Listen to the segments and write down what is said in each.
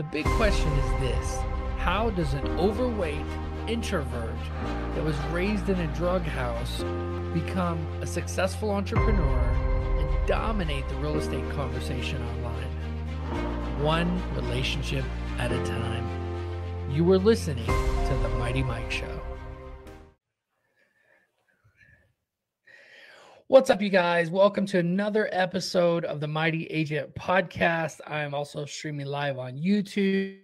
The big question is this How does an overweight introvert that was raised in a drug house become a successful entrepreneur and dominate the real estate conversation online? One relationship at a time. You were listening to The Mighty Mike Show. What's up, you guys? Welcome to another episode of the Mighty Agent Podcast. I'm also streaming live on YouTube,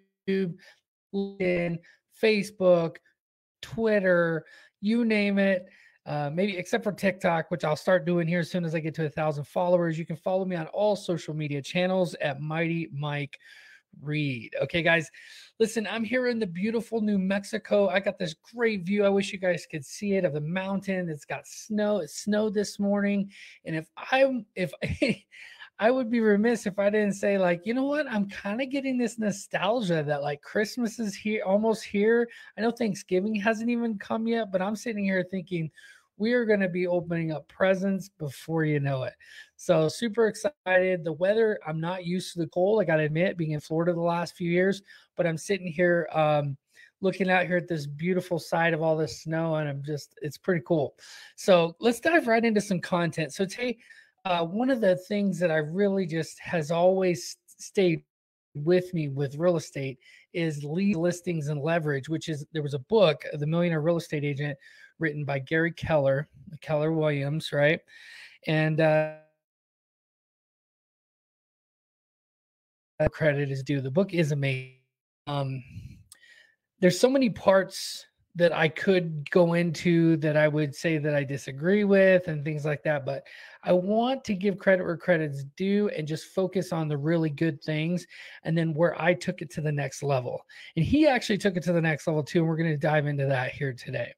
LinkedIn, Facebook, Twitter, you name it. Uh, maybe except for TikTok, which I'll start doing here as soon as I get to a thousand followers. You can follow me on all social media channels at Mighty Mike Reid. Okay, guys, listen, I'm here in the beautiful New Mexico. I got this great view. I wish you guys could see it of the mountain. It's got snow. It snowed this morning. And if I'm, if I would be remiss if I didn't say, like, you know what? I'm kind of getting this nostalgia that like Christmas is here, almost here. I know Thanksgiving hasn't even come yet, but I'm sitting here thinking, we are going to be opening up presents before you know it. So super excited. The weather, I'm not used to the cold. I got to admit, being in Florida the last few years, but I'm sitting here um, looking out here at this beautiful side of all this snow, and I'm just, it's pretty cool. So let's dive right into some content. So today, uh, one of the things that I really just has always stayed with me with real estate is lead listings and leverage, which is there was a book, The Millionaire Real Estate Agent, written by Gary Keller, Keller Williams, right? And uh, credit is due. The book is amazing. Um, there's so many parts that I could go into that I would say that I disagree with and things like that. But I want to give credit where credit's due and just focus on the really good things and then where I took it to the next level. And he actually took it to the next level too. And we're going to dive into that here today.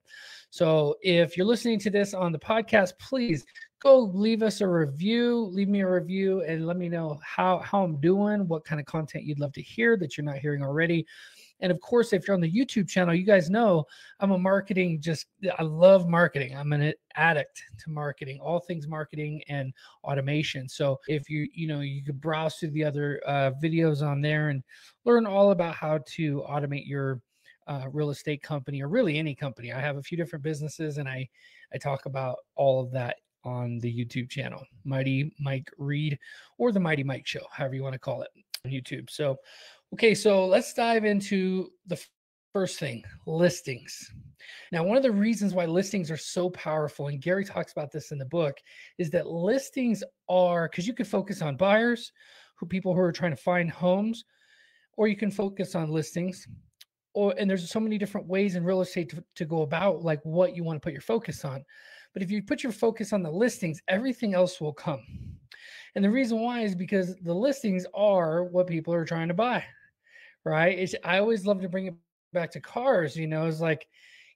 So if you're listening to this on the podcast, please go leave us a review, leave me a review and let me know how how I'm doing, what kind of content you'd love to hear that you're not hearing already. And of course, if you're on the YouTube channel, you guys know I'm a marketing just I love marketing. I'm an addict to marketing, all things marketing and automation. So if you you know you could browse through the other uh, videos on there and learn all about how to automate your uh, real estate company or really any company. I have a few different businesses and I I talk about all of that on the YouTube channel, Mighty Mike Reid or the Mighty Mike Show, however you want to call it on YouTube. So, okay, so let's dive into the first thing listings. Now, one of the reasons why listings are so powerful, and Gary talks about this in the book, is that listings are because you could focus on buyers, who people who are trying to find homes, or you can focus on listings or and there's so many different ways in real estate to, to go about like what you want to put your focus on. But if you put your focus on the listings everything else will come. And the reason why is because the listings are what people are trying to buy right? It's, i always love to bring it back to cars you know? It's like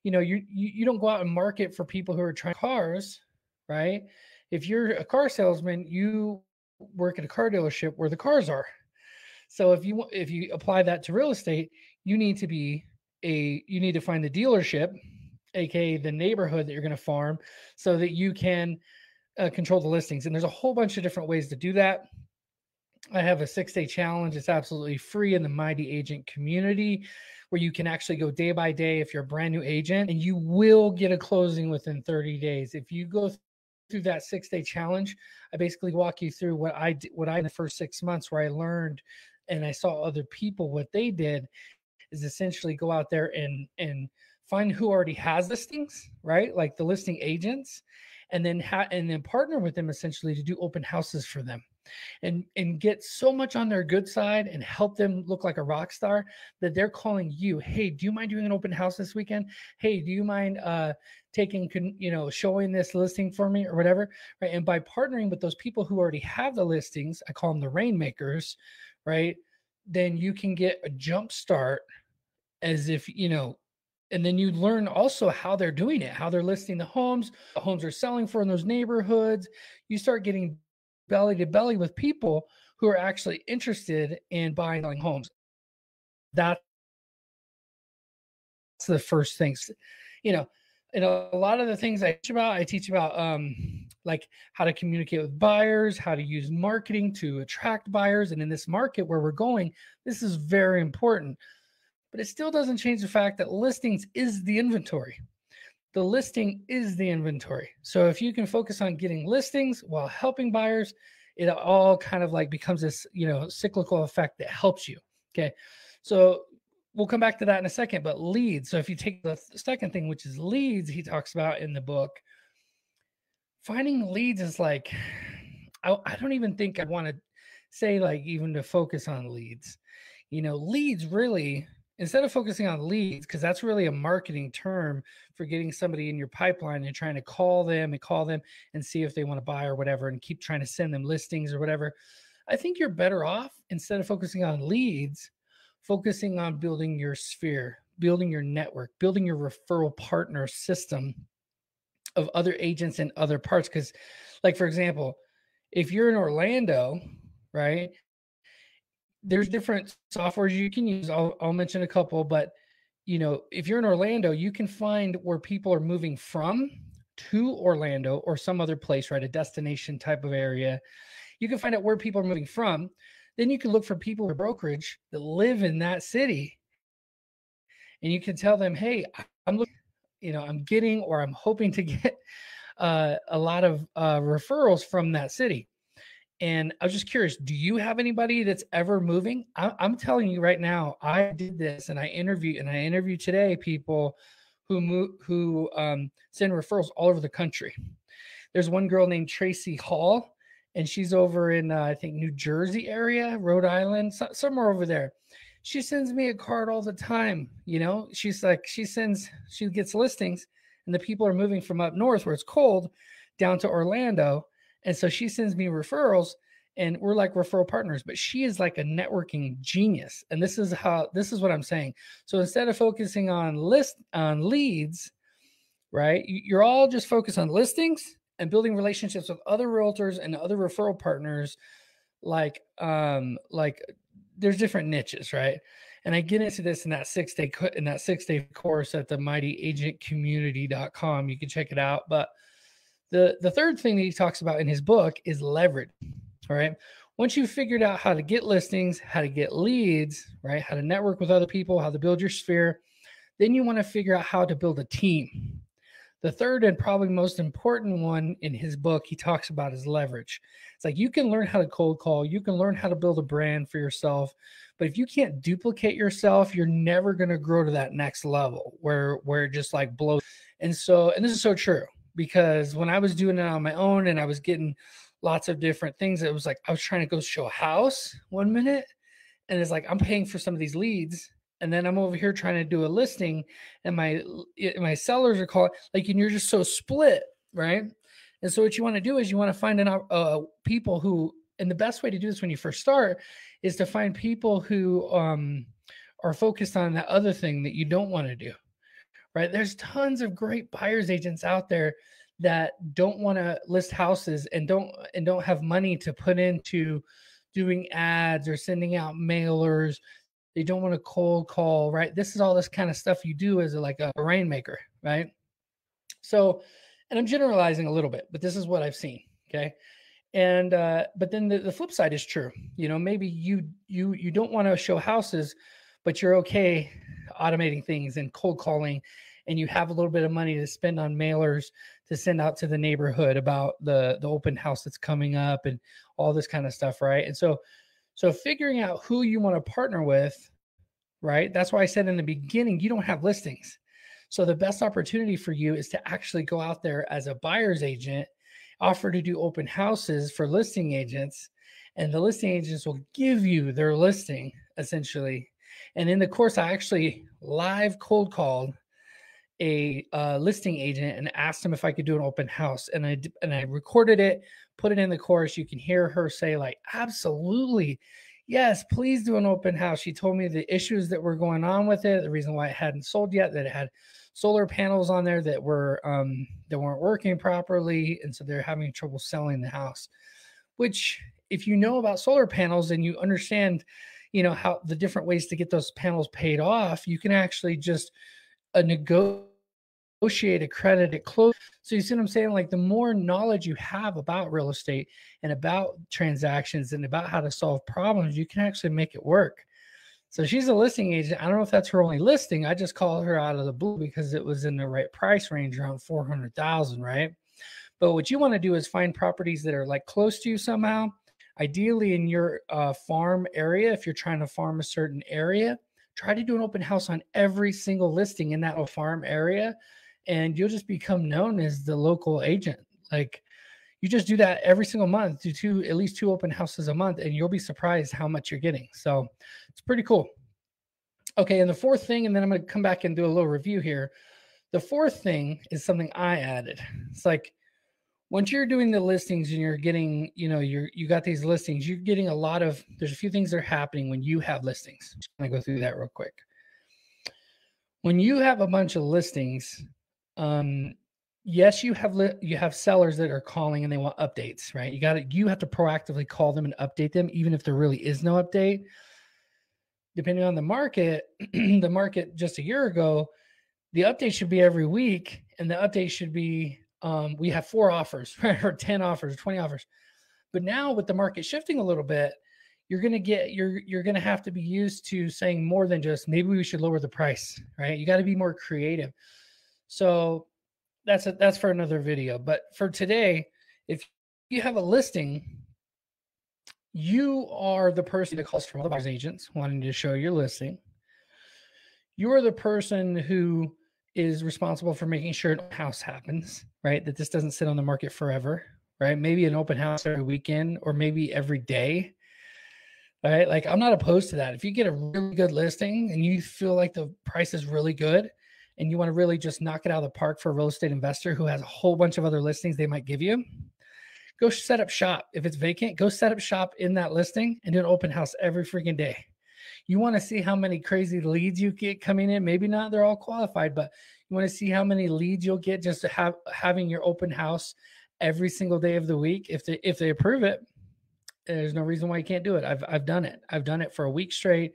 you know you, you you don't go out and market for people who are trying cars right? If you're a car salesman you work at a car dealership where the cars are. So if you if you apply that to real estate you need to be a you need to find the dealership aka the neighborhood that you're going to farm so that you can uh, control the listings and there's a whole bunch of different ways to do that. I have a six day challenge it's absolutely free in the mighty agent community where you can actually go day by day if you're a brand new agent and you will get a closing within 30 days. If you go through that six day challenge i basically walk you through what i did what i in the first six months where i learned and i saw other people what they did is essentially go out there and and find who already has listings, right? Like the listing agents, and then ha- and then partner with them essentially to do open houses for them and and get so much on their good side and help them look like a rock star that they're calling you hey do you mind doing an open house this weekend? Hey do you mind uh taking you know showing this listing for me or whatever right? And by partnering with those people who already have the listings i call them the rainmakers right? Then you can get a jump start as if you know and then you learn also how they're doing it how they're listing the homes the homes are selling for in those neighborhoods you start getting belly to belly with people who are actually interested in buying homes that's the first things you know and a, a lot of the things I teach about, I teach about um, like how to communicate with buyers, how to use marketing to attract buyers. And in this market where we're going, this is very important. But it still doesn't change the fact that listings is the inventory. The listing is the inventory. So if you can focus on getting listings while helping buyers, it all kind of like becomes this, you know, cyclical effect that helps you. Okay. So we'll come back to that in a second, but leads. So if you take the second thing, which is leads, he talks about in the book, finding leads is like, I, I don't even think I want to say like even to focus on leads. You know, leads really, instead of focusing on leads, because that's really a marketing term for getting somebody in your pipeline and trying to call them and call them and see if they want to buy or whatever and keep trying to send them listings or whatever. I think you're better off instead of focusing on leads focusing on building your sphere, building your network, building your referral partner system of other agents in other parts. Because, like, for example, if you're in Orlando, right, there's different softwares you can use. I'll, I'll mention a couple, but you know, if you're in Orlando, you can find where people are moving from to Orlando or some other place, right? A destination type of area. You can find out where people are moving from. Then you can look for people in brokerage that live in that city. And you can tell them, hey, I'm looking, you know, I'm getting or I'm hoping to get uh, a lot of uh, referrals from that city. And I was just curious, do you have anybody that's ever moving? I, am telling you right now, I did this and I interviewed and I interviewed today people who move who um, send referrals all over the country. There's one girl named Tracy Hall and she's over in uh, I think New Jersey area, Rhode Island, so, somewhere over there. She sends me a card all the time. You know, she's like she sends she gets listings, and the people are moving from up north where it's cold down to Orlando, and so she sends me referrals, and we're like referral partners. But she is like a networking genius, and this is how this is what I'm saying. So instead of focusing on list on leads, right, you're all just focused on listings and building relationships with other realtors and other referral partners like um like there's different niches right and i get into this in that six day in that six day course at the mightyagentcommunity.com you can check it out but the the third thing that he talks about in his book is leverage all right once you've figured out how to get listings how to get leads right how to network with other people how to build your sphere then you want to figure out how to build a team the third and probably most important one in his book, he talks about is leverage. It's like you can learn how to cold call, you can learn how to build a brand for yourself, but if you can't duplicate yourself, you're never going to grow to that next level where where it just like blows. And so, and this is so true because when I was doing it on my own and I was getting lots of different things, it was like I was trying to go show a house one minute, and it's like I'm paying for some of these leads and then I'm over here trying to do a listing, and my my sellers are calling like, and you're just so split, right? And so what you want to do is you want to find an uh, people who, and the best way to do this when you first start is to find people who um, are focused on that other thing that you don't want to do, right? There's tons of great buyers agents out there that don't want to list houses and don't and don't have money to put into doing ads or sending out mailers they don't want to cold call, right? This is all this kind of stuff you do as a, like a rainmaker, right? So, and I'm generalizing a little bit, but this is what I've seen. Okay. And uh, but then the, the flip side is true. You know, maybe you you you don't want to show houses, but you're okay automating things and cold calling, and you have a little bit of money to spend on mailers to send out to the neighborhood about the the open house that's coming up and all this kind of stuff, right? And so so figuring out who you want to partner with, right? That's why I said in the beginning, you don't have listings. So the best opportunity for you is to actually go out there as a buyer's agent, offer to do open houses for listing agents, and the listing agents will give you their listing essentially. And in the course, I actually live cold called a uh, listing agent and asked him if I could do an open house, and I and I recorded it, put it in the course. You can hear her say like, "Absolutely, yes, please do an open house." She told me the issues that were going on with it, the reason why it hadn't sold yet, that it had solar panels on there that were um, that weren't working properly, and so they're having trouble selling the house. Which, if you know about solar panels and you understand, you know how the different ways to get those panels paid off, you can actually just uh, negotiate a credit at close. So you see what I'm saying? Like the more knowledge you have about real estate and about transactions and about how to solve problems, you can actually make it work. So she's a listing agent. I don't know if that's her only listing. I just called her out of the blue because it was in the right price range around 400,000, right? But what you want to do is find properties that are like close to you somehow, ideally in your uh, farm area. If you're trying to farm a certain area, try to do an open house on every single listing in that farm area and you'll just become known as the local agent. Like you just do that every single month, do two at least two open houses a month, and you'll be surprised how much you're getting. So it's pretty cool. Okay, and the fourth thing, and then I'm going to come back and do a little review here. The fourth thing is something I added. It's like once you're doing the listings and you're getting, you know, you're you got these listings, you're getting a lot of there's a few things that are happening when you have listings. I'm gonna go through that real quick. When you have a bunch of listings, um, yes, you have li- you have sellers that are calling and they want updates, right? You got to you have to proactively call them and update them, even if there really is no update. Depending on the market, the market just a year ago, the update should be every week, and the update should be um, we have four offers, right, or ten offers, twenty offers. But now with the market shifting a little bit, you're gonna get you're you're gonna have to be used to saying more than just maybe we should lower the price, right? You got to be more creative. So that's a, that's for another video. But for today, if you have a listing, you are the person that calls from all the buyers agents wanting to show your listing. You are the person who is responsible for making sure an house happens, right? That this doesn't sit on the market forever, right? Maybe an open house every weekend or maybe every day. Right. Like I'm not opposed to that. If you get a really good listing and you feel like the price is really good, and you want to really just knock it out of the park for a real estate investor who has a whole bunch of other listings they might give you, go set up shop. If it's vacant, go set up shop in that listing and do an open house every freaking day. You want to see how many crazy leads you get coming in. Maybe not they're all qualified, but you want to see how many leads you'll get just to have having your open house every single day of the week. If they if they approve it, there's no reason why you can't do it. I've I've done it. I've done it for a week straight.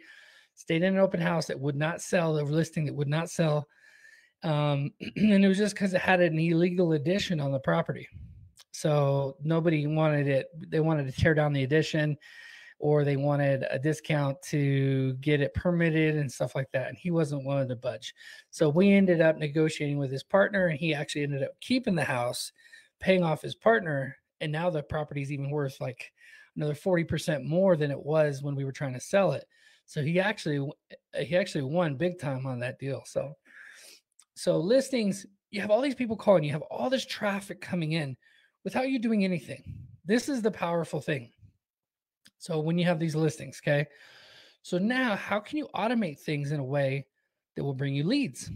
Stayed in an open house that would not sell, the listing that would not sell um, and it was just because it had an illegal addition on the property. So nobody wanted it. They wanted to tear down the addition or they wanted a discount to get it permitted and stuff like that. And he wasn't willing to budge. So we ended up negotiating with his partner and he actually ended up keeping the house, paying off his partner. And now the property is even worth like another 40% more than it was when we were trying to sell it. So he actually eh, he actually won big time on that deal. So so listings, you have all these people calling, you have all this traffic coming in without you doing anything. This is the powerful thing. So when you have these listings, okay? So now how can you automate things in a way that will bring you leads?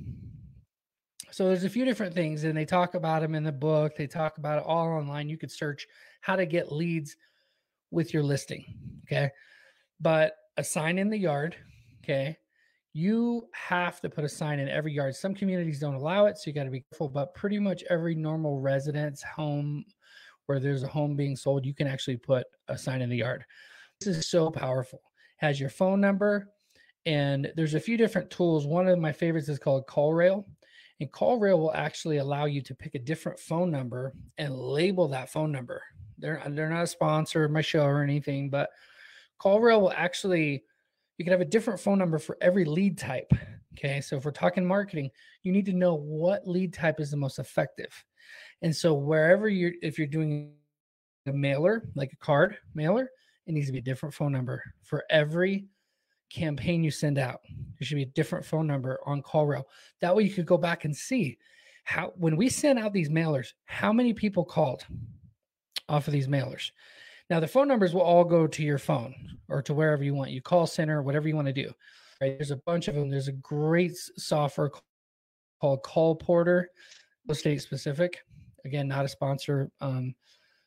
So there's a few different things and they talk about them in the book. They talk about it all online. You could search how to get leads with your listing, okay? But a sign in the yard, okay? you have to put a sign in every yard. Some communities don't allow it, so you got to be careful. But pretty much every normal residence home where there's a home being sold, you can actually put a sign in the yard. This is so powerful. Has your phone number, and there's a few different tools. One of my favorites is called CallRail. And CallRail will actually allow you to pick a different phone number and label that phone number. They're they're not a sponsor of my show or anything, but CallRail will actually you can have a different phone number for every lead type. Okay. So if we're talking marketing, you need to know what lead type is the most effective. And so wherever you're, if you're doing a mailer, like a card mailer, it needs to be a different phone number for every campaign you send out. There should be a different phone number on call CallRail. That way you could go back and see how, when we send out these mailers, how many people called off of these mailers. Now the phone numbers will all go to your phone or to wherever you want. You call center, whatever you want to do. Right? There's a bunch of them. There's a great software called Call Porter, real estate specific. Again, not a sponsor, um,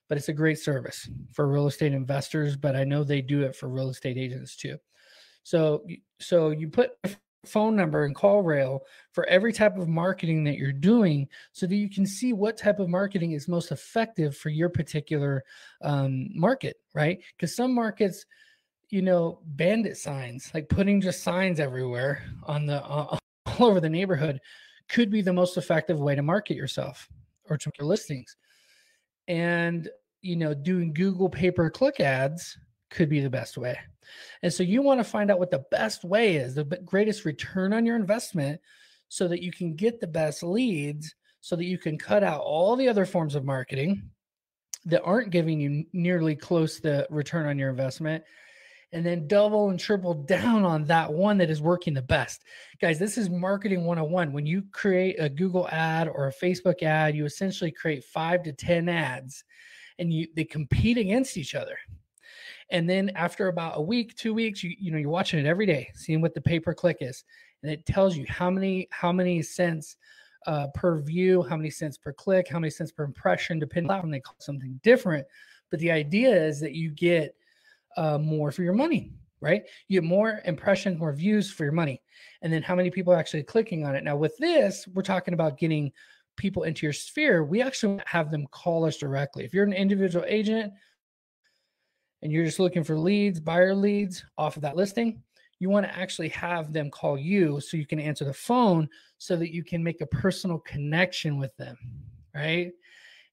but it's a great service for real estate investors. But I know they do it for real estate agents too. So, so you put phone number and CallRail for every type of marketing that you're doing so that you can see what type of marketing is most effective for your particular um, market right because some markets you know bandit signs like putting just signs everywhere on the uh, all over the neighborhood could be the most effective way to market yourself or to your listings. And you know, doing Google pay per click ads could be the best way. And so you want to find out what the best way is, the greatest return on your investment so that you can get the best leads so that you can cut out all the other forms of marketing that aren't giving you nearly close the return on your investment and then double and triple down on that one that is working the best. Guys, this is marketing 101. When you create a Google ad or a Facebook ad, you essentially create 5 to 10 ads and you they compete against each other. And then after about a week, 2 weeks, you you know, you're watching it every day, seeing what the pay per click is. And it tells you how many how many cents uh, per view, how many cents per click, how many cents per impression, depending on they call something different. But the idea is that you get uh, more for your money, right? You get more impressions, more views for your money. And then how many people are actually clicking on it? Now, with this, we're talking about getting people into your sphere. We actually have them call us directly. If you're an individual agent and you're just looking for leads, buyer leads off of that listing, you want to actually have them call you so you can answer the phone so that you can make a personal connection with them, right?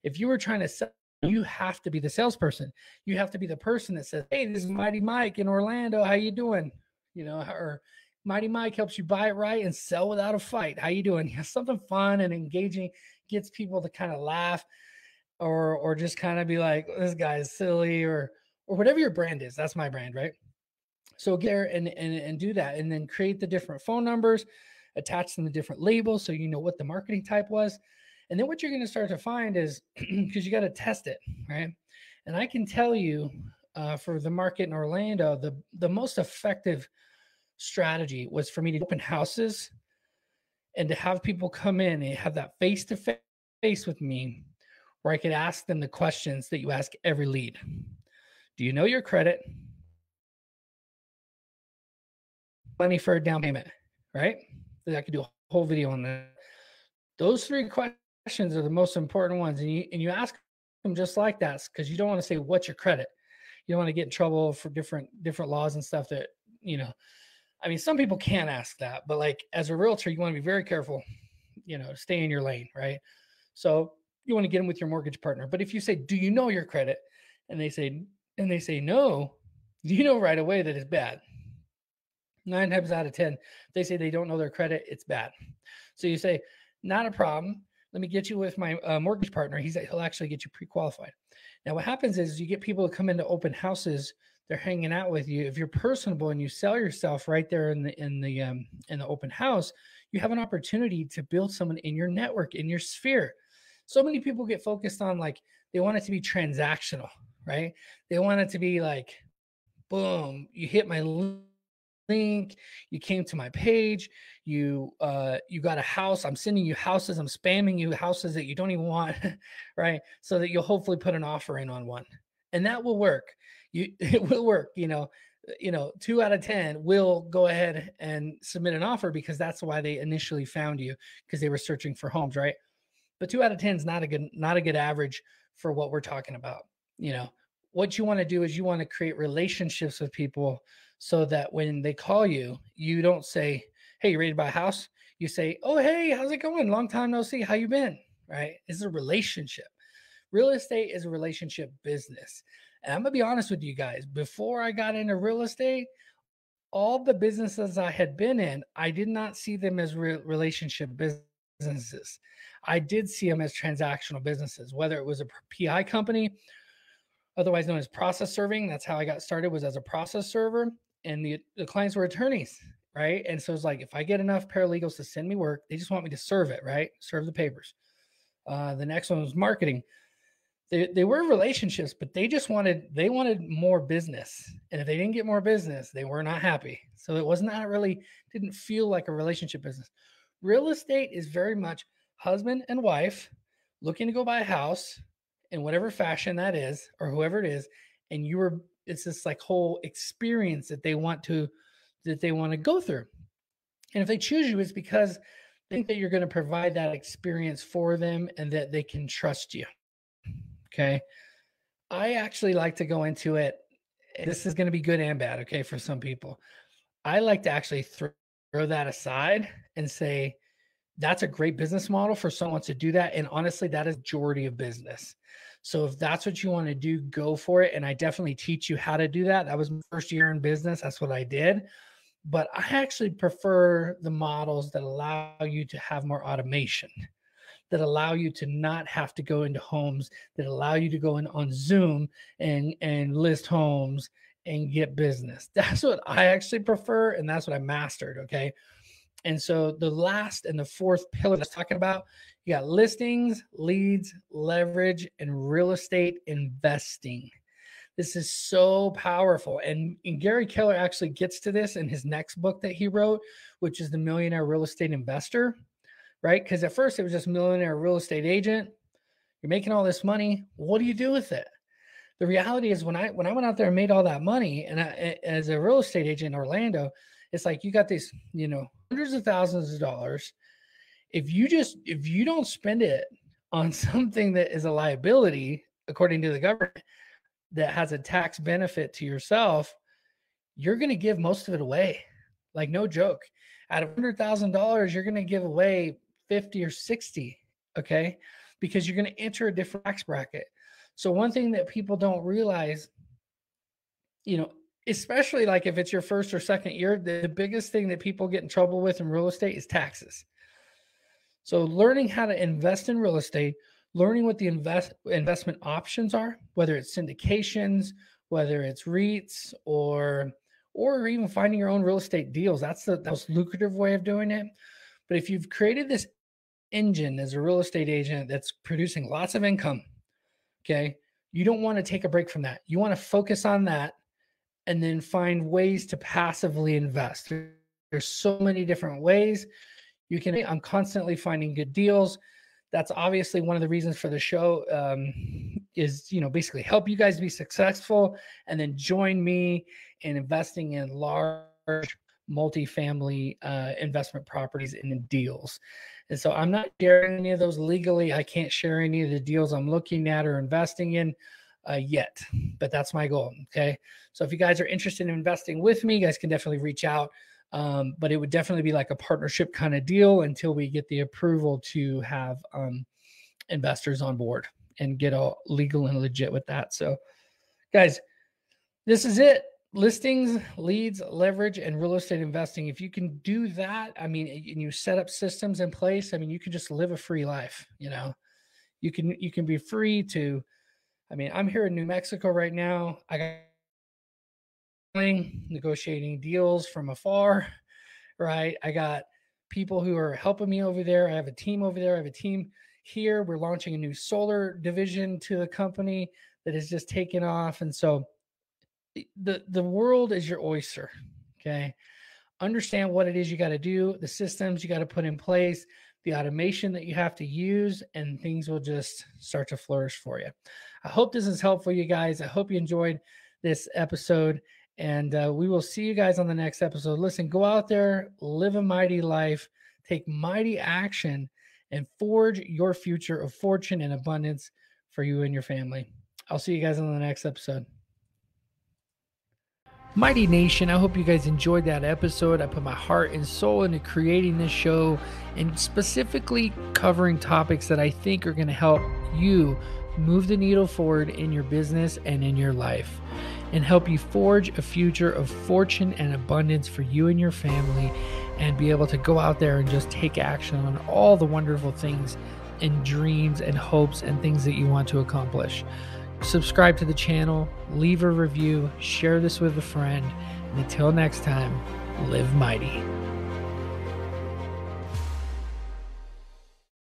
If you were trying to sell you have to be the salesperson. You have to be the person that says, "Hey, this is Mighty Mike in Orlando. How you doing?" You know, or Mighty Mike helps you buy it right and sell without a fight. How you doing? Yeah, something fun and engaging gets people to kind of laugh, or or just kind of be like, oh, "This guy is silly," or or whatever your brand is. That's my brand, right? So get there and and and do that, and then create the different phone numbers, attach them to different labels so you know what the marketing type was and then what you're going to start to find is because you got to test it, right? And I can tell you uh, for the market in Orlando, the the most effective strategy was for me to open houses and to have people come in and have that face to face with me where I could ask them the questions that you ask every lead. Do you know your credit? Money for a down payment, right? I could do a whole video on that. Those three questions questions are the most important ones, and you and you ask them just like that because you don't want to say what's your credit. You don't want to get in trouble for different different laws and stuff that you know. I mean, some people can't ask that, but like as a realtor, you want to be very careful. You know, stay in your lane, right? So you want to get them with your mortgage partner. But if you say, "Do you know your credit?" and they say and they say no, you know right away that it's bad. Nine times out of ten, they say they don't know their credit, it's bad. So you say, "Not a problem let me get you with my uh, mortgage partner. He's he'll actually get you pre-qualified. Now, what happens is you get people to come into open houses. They're hanging out with you. If you're personable and you sell yourself right there in the in the um, in the open house, you have an opportunity to build someone in your network in your sphere. So many people get focused on like they want it to be transactional, right? They want it to be like, boom, you hit my link you came to my page you uh you got a house i'm sending you houses i'm spamming you houses that you don't even want right so that you'll hopefully put an offer in on one and that will work. You it will work you know you know two out of ten will go ahead and submit an offer because that's why they initially found you because they were searching for homes right? But two out of 10 is not a good not a good average for what we're talking about you know what you want to do is you want to create relationships with people so that when they call you, you don't say, "Hey, you ready to buy a house?" You say, "Oh, hey, how's it going? Long time no see. How you been?" Right? It's a relationship. Real estate is a relationship business. And I'm gonna be honest with you guys. Before I got into real estate, all the businesses I had been in, I did not see them as re- relationship businesses. I did see them as transactional businesses, whether it was a PI company, otherwise known as process serving. That's how I got started was as a process server and the, the clients were attorneys, right? And so it's like if I get enough paralegals to send me work, they just want me to serve it, right? Serve the papers. Uh, the next one was marketing. They, they were relationships, but they just wanted they wanted more business. And if they didn't get more business, they were not happy. So it was not really didn't feel like a relationship business. Real estate is very much husband and wife looking to go buy a house in whatever fashion that is, or whoever it is, and you were it's this like whole experience that they want to that they want to go through. And if they choose you, it's because they think that you're going to provide that experience for them and that they can trust you. Okay. I actually like to go into it. This is going to be good and bad. Okay. For some people, I like to actually throw, throw that aside and say, that's a great business model for someone to do that. And honestly, that is majority of business. So if that's what you want to do, go for it. And I definitely teach you how to do that. That was my first year in business. That's what I did. But I actually prefer the models that allow you to have more automation, that allow you to not have to go into homes, that allow you to go in on Zoom and and list homes and get business. That's what I actually prefer, and that's what I mastered. Okay. And so the last and the fourth pillar that's talking about, you got listings, leads, leverage, and real estate investing. This is so powerful. And, and, Gary Keller actually gets to this in his next book that he wrote, which is The Millionaire Real Estate Investor, right? Because at first it was just millionaire real estate agent. You're making all this money. What do you do with it? The reality is when I when I went out there and made all that money, and I, as a real estate agent in Orlando, it's like you got these, you know, hundreds of thousands of dollars. If you just if you don't spend it on something that is a liability according to the government that has a tax benefit to yourself, you're going to give most of it away. Like no joke. Out of $100,000, you're going to give away 50 or 60, okay? Because you're going to enter a different tax bracket. So one thing that people don't realize, you know, especially like if it's your first or second year, the biggest thing that people get in trouble with in real estate is taxes. So learning how to invest in real estate, learning what the invest investment options are, whether it's syndications, whether it's REITs or or even finding your own real estate deals. That's the most lucrative way of doing it. But if you've created this engine as a real estate agent that's producing lots of income, okay, you don't want to take a break from that. You want to focus on that and then find ways to passively invest. There's so many different ways you can. I'm constantly finding good deals. That's obviously one of the reasons for the show um, is you know basically help you guys be successful and then join me in investing in large multifamily uh, investment properties and in deals. And so I'm not sharing any of those legally. I can't share any of the deals I'm looking at or investing in uh, yet, but that's my goal. Okay. So if you guys are interested in investing with me, you guys can definitely reach out. Um, but it would definitely be like a partnership kind of deal until we get the approval to have um, investors on board and get all legal and legit with that. So, guys, this is it listings, leads, leverage, and real estate investing. If you can do that, I mean, and you set up systems in place, I mean, you can just live a free life. You know, you can you can be free to I mean, I'm here in New Mexico right now. I got negotiating deals from afar, right? I got people who are helping me over there. I have a team over there. I have a team here. We're launching a new solar division to the company that has just taken off. And so the the world is your oyster. Okay. Understand what it is you got to do, the systems you got to put in place, the automation that you have to use, and things will just start to flourish for you. I hope this is helpful, you guys. I hope you enjoyed this episode. And uh, we will see you guys on the next episode. Listen, go out there, live a mighty life, take mighty action, and forge your future of fortune and abundance for you and your family. I'll see you guys on the next episode. Mighty Nation, I hope you guys enjoyed that episode. I put my heart and soul into creating this show and specifically covering topics that I think are going to help you move the needle forward in your business and in your life, and help you forge a future of fortune and abundance for you and your family, and be able to go out there and just take action on all the wonderful things and dreams and hopes and things that you want to accomplish. Subscribe to the channel, leave a review, share this with a friend, and until next time, live mighty.